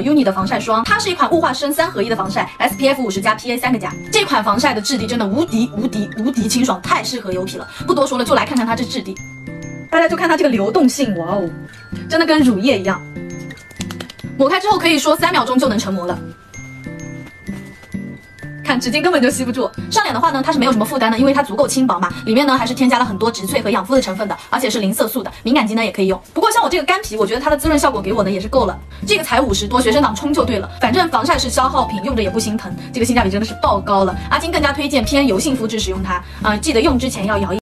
uni 的防晒霜，它是一款雾化生三合一的防晒，SPF 五十加 PA 三个加。这款防晒的质地真的无敌无敌无敌清爽，太适合油皮了。不多说了，就来看看它这质地。大家就看它这个流动性，哇哦，真的跟乳液一样。抹开之后可以说三秒钟就能成膜了。纸巾根本就吸不住。上脸的话呢，它是没有什么负担的，因为它足够轻薄嘛。里面呢还是添加了很多植萃和养肤的成分的，而且是零色素的，敏感肌呢也可以用。不过像我这个干皮，我觉得它的滋润效果给我呢也是够了。这个才五十多，学生党冲就对了。反正防晒是消耗品，用着也不心疼，这个性价比真的是爆高了。阿金更加推荐偏油性肤质使用它，嗯，记得用之前要摇一。